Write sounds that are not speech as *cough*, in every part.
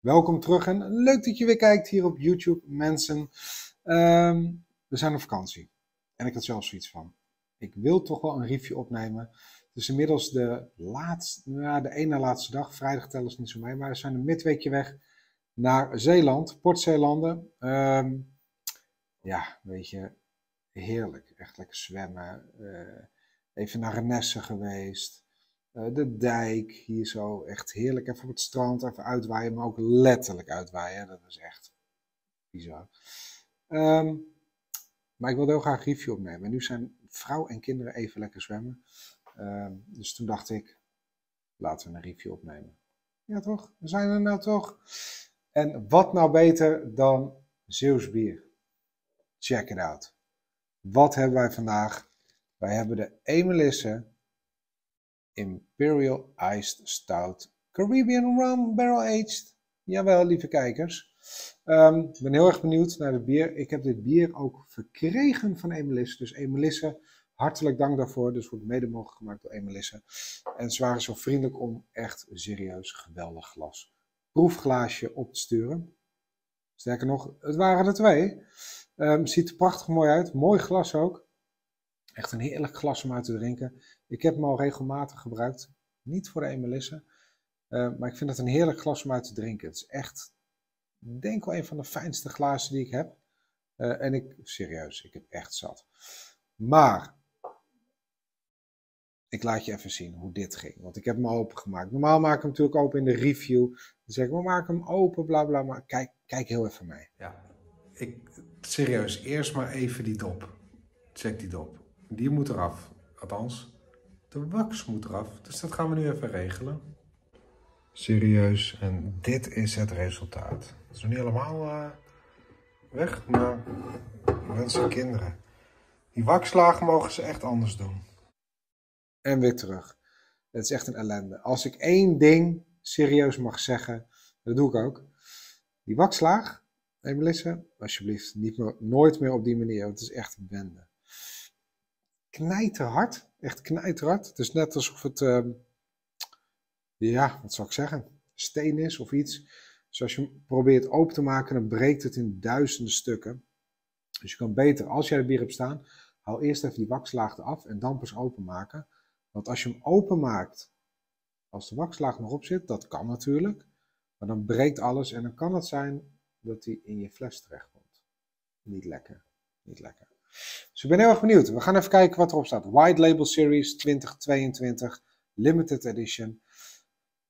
Welkom terug en leuk dat je weer kijkt hier op YouTube, mensen. Ehm, we zijn op vakantie en ik had zelf zoiets van. Ik wil toch wel een review opnemen. Is inmiddels de laatste, nou, de ene laatste dag. Vrijdag tellen ze niet zo mee, maar we zijn een midweekje weg naar Zeeland, Port Zeelanden. Ehm, ja, weet je, heerlijk. Echt lekker zwemmen. Uh, even naar Renesse geweest. Uh, de dijk, hier zo, echt heerlijk. Even op het strand, even uitwaaien, maar ook letterlijk uitwaaien. Dat is echt bizar. Um, maar ik wilde heel graag review opnemen. En nu zijn vrouw en kinderen even lekker zwemmen. Um, dus toen dacht ik, laten we een review opnemen. Ja toch, we zijn er nou toch. En wat nou beter dan Zeeuws bier? Check it out. Wat hebben wij vandaag? Wij hebben de Emelisse Imperial Iced Stout Caribbean Rum Barrel Aged. Jawel, lieve kijkers. Um, ik ben heel erg benieuwd naar het bier. Ik heb dit bier ook verkregen van Emelisse. Dus Emelisse, hartelijk dank daarvoor. Dus wordt mede mogelijk gemaakt door Emelisse. En ze waren zo vriendelijk om echt serieus geweldig glas. Proefglaasje op te sturen. Sterker nog, het waren er twee. Um, ziet er prachtig mooi uit. Mooi glas ook. Echt een heerlijk glas om uit te drinken. Ik heb hem al regelmatig gebruikt. Niet voor de Emelisse. Uh, maar ik vind het een heerlijk glas om uit te drinken. Het is echt, denk wel een van de fijnste glazen die ik heb. Uh, en ik, serieus, ik heb echt zat. Maar, ik laat je even zien hoe dit ging. Want ik heb hem opengemaakt. Normaal maak ik hem natuurlijk open in de review. Dan zeg ik, we maken hem open, bla bla. Maar kijk, kijk heel even mee. Ja, ik, serieus, eerst maar even die dop. Check die dop. Die moet eraf. Althans, de wax moet eraf. Dus dat gaan we nu even regelen. Serieus, en dit is het resultaat. Het is nog niet helemaal uh, weg, maar mensen en kinderen. Die wakslagen mogen ze echt anders doen. En weer terug. Het is echt een ellende. Als ik één ding serieus mag zeggen, dat doe ik ook. Die wakslaag, hey Melissa, alsjeblieft, niet meer, nooit meer op die manier. Het is echt een bende. Knijterhard, echt knijterhard. Het is net alsof het... Uh, ja, wat zou ik zeggen, steen is of iets. Dus als je hem probeert open te maken, dan breekt het in duizenden stukken. Dus je kan beter, als jij het bier hebt staan, haal eerst even die wakslaag eraf en dan pas openmaken. Want als je hem openmaakt, als de wakslaag nog op zit, dat kan natuurlijk. Maar dan breekt alles en dan kan het zijn dat hij in je fles terechtkomt. Niet lekker, niet lekker. Dus ik ben heel erg benieuwd. We gaan even kijken wat erop staat. White Label Series 2022, Limited Edition.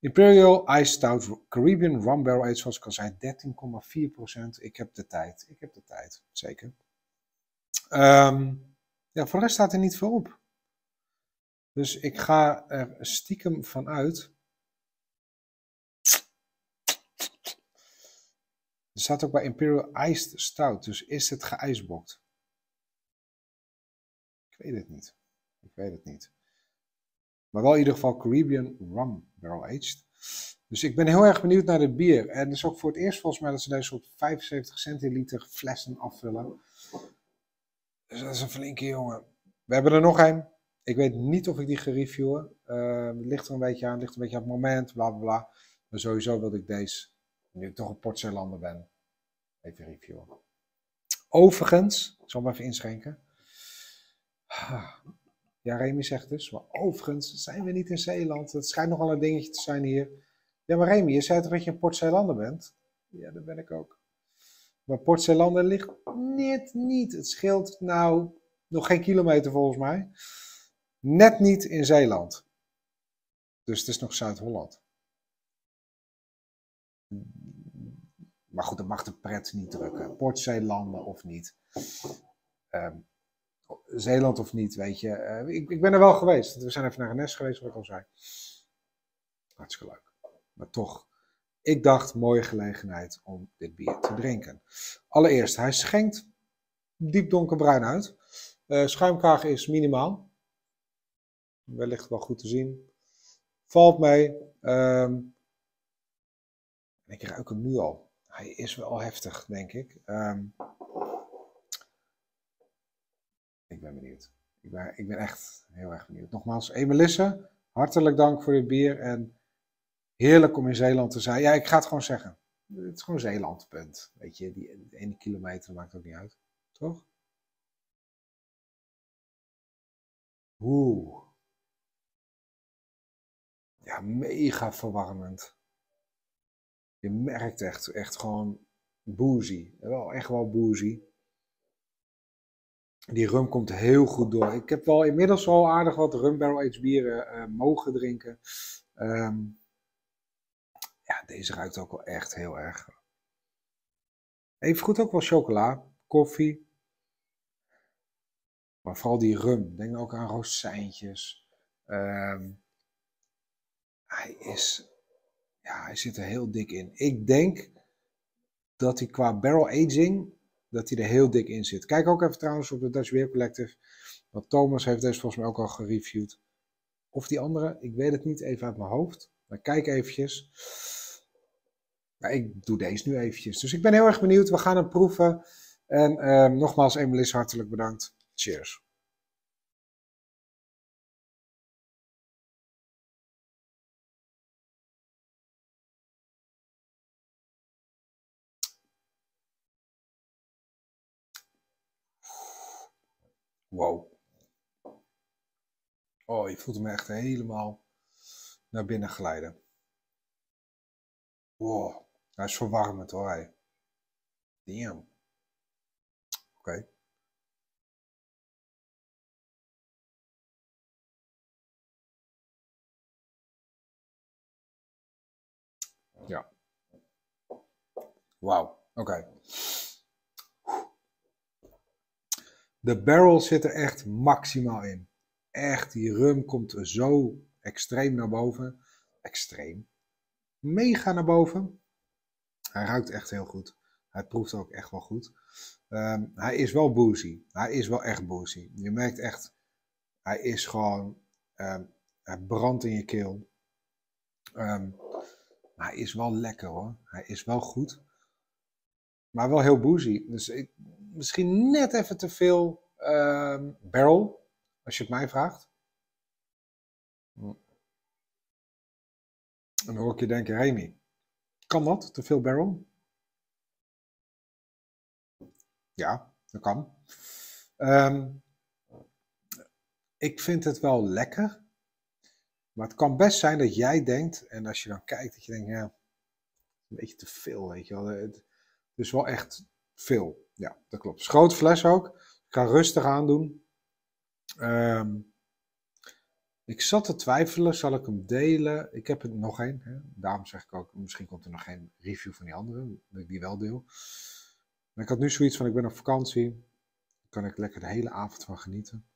Imperial Ice Stout Caribbean Rum Barrel Aged, zoals ik al zei, 13,4%. Ik heb de tijd. Ik heb de tijd, zeker. Um, ja, voor de rest staat er niet veel op. Dus ik ga er stiekem van uit. Er staat ook bij Imperial Iced Stout, dus is het geijsbokt? Ik weet het niet. Ik weet het niet. Maar wel in ieder geval Caribbean Rum Barrel Aged. Dus ik ben heel erg benieuwd naar dit bier. En het is ook voor het eerst volgens mij dat ze deze op 75 centiliter flessen afvullen. Dus dat is een flinke jongen. We hebben er nog een. Ik weet niet of ik die ga reviewen. Uh, het ligt er een beetje aan, ligt een beetje aan het moment, bla bla bla. Maar sowieso wilde ik deze, nu ik toch een Port ben, even reviewen. Overigens, ik zal hem even inschenken. *sighs* Ja, Remy zegt dus, maar overigens zijn we niet in Zeeland. Het schijnt nogal een dingetje te zijn hier. Ja, maar Remy, je zei toch dat je een Port bent? Ja, dat ben ik ook. Maar Port ligt net niet. Het scheelt nou nog geen kilometer volgens mij. Net niet in Zeeland. Dus het is nog Zuid-Holland. Maar goed, dat mag de pret niet drukken. Port of niet. Um, Zeeland of niet, weet je. Uh, ik, ik, ben er wel geweest. We zijn even naar een nest geweest, wat ik al zei. Hartstikke leuk. Maar toch, ik dacht, mooie gelegenheid om dit bier te drinken. Allereerst, hij schenkt diep donkerbruin uit. Uh, schuimkraag is minimaal. Wellicht wel goed te zien. Valt mee. Um, ik ruik hem nu al. Hij is wel heftig, denk ik. Um, ik ben benieuwd. Ik ben, ik ben echt heel erg benieuwd. Nogmaals, Emelisse, hartelijk dank voor dit bier en heerlijk om in Zeeland te zijn. Ja, ik ga het gewoon zeggen. Het is gewoon Zeeland, punt. Weet je, die ene kilometer maakt ook niet uit. Toch? Oeh. Ja, mega verwarmend. Je merkt echt, echt gewoon boozy. Wel, echt wel boozy. Die rum komt heel goed door. Ik heb wel inmiddels al aardig wat rum barrel aged bieren uh, mogen drinken. Um, ja, deze ruikt ook wel echt heel erg. Even goed ook wel chocola, koffie. Maar vooral die rum. Denk ook aan rozijntjes. Um, hij is, ja, hij zit er heel dik in. Ik denk dat hij qua barrel aging, dat hij er heel dik in zit. Kijk ook even trouwens op de Dutch Beer Collective. Want Thomas heeft deze volgens mij ook al gereviewd. Of die andere, ik weet het niet even uit mijn hoofd. Maar kijk eventjes. Maar ik doe deze nu eventjes. Dus ik ben heel erg benieuwd. We gaan hem proeven. En uh, nogmaals, Emilis, hartelijk bedankt. Cheers. Wow. Oh, je voelt hem echt helemaal naar binnen glijden. Wow, hij is verwarmend hoor. Hij. Damn. Oké. Ja. Wauw, oké. De barrel zit er echt maximaal in. Echt, die rum komt zo extreem naar boven. Extreem. Mega naar boven. Hij ruikt echt heel goed. Hij proeft ook echt wel goed. Ehm, hij is wel boozy. Hij is wel echt boozy. Je merkt echt, hij is gewoon, um, hij brandt in je keel. Maar hij is wel lekker hoor. Hij is wel goed. Maar wel heel boozy. Dus ik, misschien net even te veel barrel, als je het mij vraagt. En dan hoor ik je denken, Remy, kan dat, te veel barrel? Ja, dat kan. Um, ik vind het wel lekker. Maar het kan best zijn dat jij denkt, en als je dan kijkt, dat je denkt, ja, een beetje te veel, weet je wel. Het is wel echt veel. Ja, dat klopt. Groot fles ook. Ik ga rustig aandoen. Um, ik zat te twijfelen, zal ik hem delen? Ik heb er nog één. Daarom zeg ik ook, misschien komt er nog geen review van die andere, dat ik die wel deel. Maar ik had nu zoiets van, ik ben op vakantie. Daar kan ik lekker de hele avond van genieten.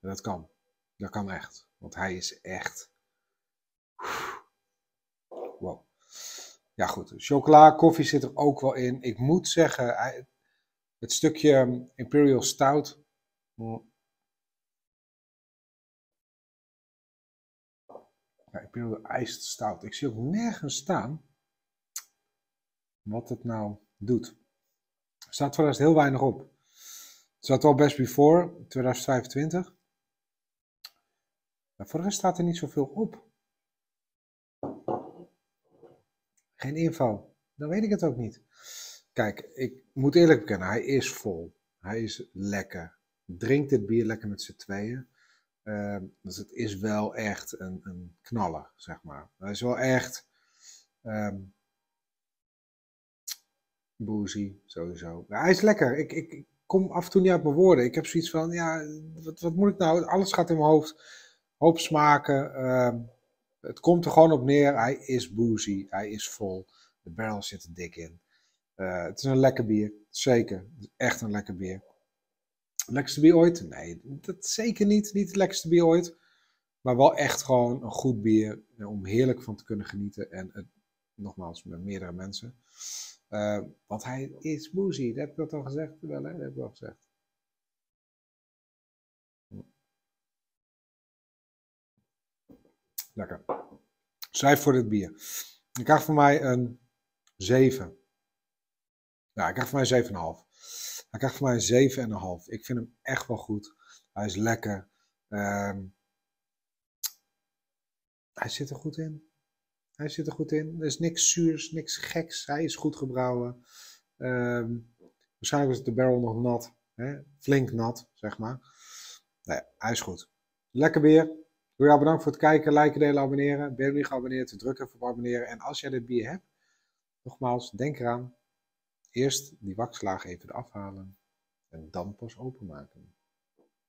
En dat kan. Dat kan echt. Want hij is echt... Wow. Ja goed, chocola, koffie zit er ook wel in. Ik moet zeggen, het stukje Imperial Stout... Mm, Ja, Imperial ijst stout. Ik zie ook nergens staan wat het nou doet. Er staat de rest heel weinig op. Het staat wel best before 2025. Maar voor de rest staat er niet zoveel op. Geen info. Dan weet ik het ook niet. Kijk, ik moet eerlijk bekennen, hij is vol. Hij is lekker. Drink dit bier lekker met z'n tweeën. Ehm, dus het is wel echt een, een knaller, zeg maar. Hij is wel echt um, boozy, sowieso. hij is lekker. Ik, ik, ik, kom af en toe niet uit mijn woorden. Ik heb zoiets van, ja, wat, wat moet ik nou? Alles gaat in mijn hoofd. Hoop smaken. Ehm, het komt er gewoon op neer. Hij is boozy. Hij is vol. De barrel zit er dik in. Uh, het is een lekker bier. Zeker. Echt een lekker bier. Lekkerste bier ooit? Nee, dat zeker niet. Niet het lekkerste bier ooit. Maar wel echt gewoon een goed bier eh, om heerlijk van te kunnen genieten. En het, nogmaals, met meerdere mensen. Uh, want hij is boozy. Dat heb ik dat al gezegd? Wel, hè? Dat heb ik wel gezegd. Lekker. Schrijf voor dit bier. Ik krijg voor mij een 7. Ja, ik krijg voor mij 7,5. Hij krijgt voor mij een 7,5. Ik vind hem echt wel goed. Hij is lekker. Um, hij zit er goed in. Hij zit er goed in. Er is niks zuurs, niks geks. Hij is goed gebrouwen. Ehm, waarschijnlijk is de barrel nog nat. Hè? Flink nat, zeg maar. Nee, hij is goed. Lekker bier. Wil jou bedankt voor het kijken, liken, delen, abonneren. Ben je niet geabonneerd, druk even op abonneren. En als jij dit bier hebt, nogmaals, denk eraan. Eerst die wakslaag even eraf halen. En dan pas openmaken.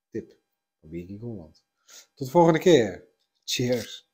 Tip van Wiki Holland. Tot de volgende keer. Cheers.